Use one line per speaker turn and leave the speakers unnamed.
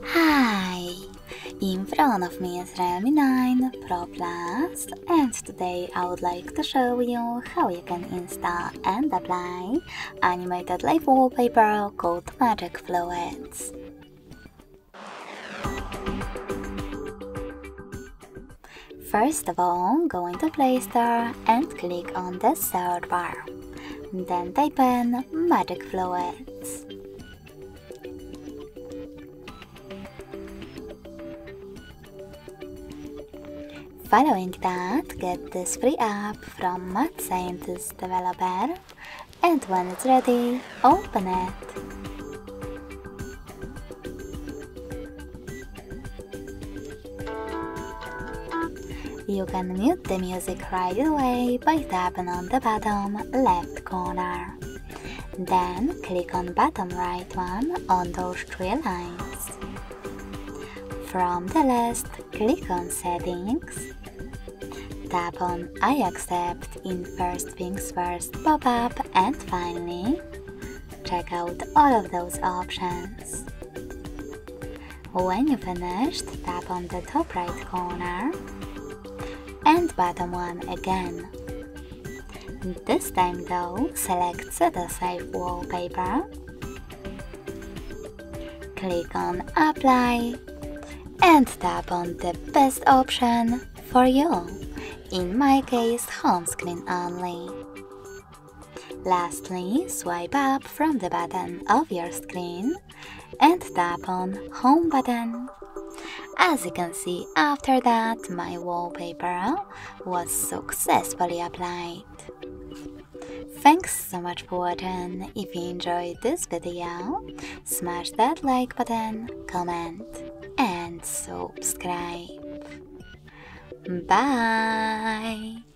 Hi! In front of me is Realme 9 Pro Plus and today I would like to show you how you can install and apply animated live wallpaper called Magic Fluids. First of all, go into Play Store and click on the search bar. Then type in Magic Fluids. Following that, get this free app from Mad Scientist developer and when it's ready, open it. You can mute the music right away by tapping on the bottom left corner. Then click on bottom right one on those three lines. From the list, click on Settings. Tap on I accept in First Things First pop-up and finally, check out all of those options. When you finished, tap on the top right corner and bottom one again. This time though, select Set Safe Wallpaper, click on Apply and tap on the best option for you, in my case home screen only. Lastly, swipe up from the button of your screen and tap on Home button. As you can see, after that, my wallpaper was successfully applied. Thanks so much for watching. If you enjoyed this video, smash that like button, comment subscribe. Bye!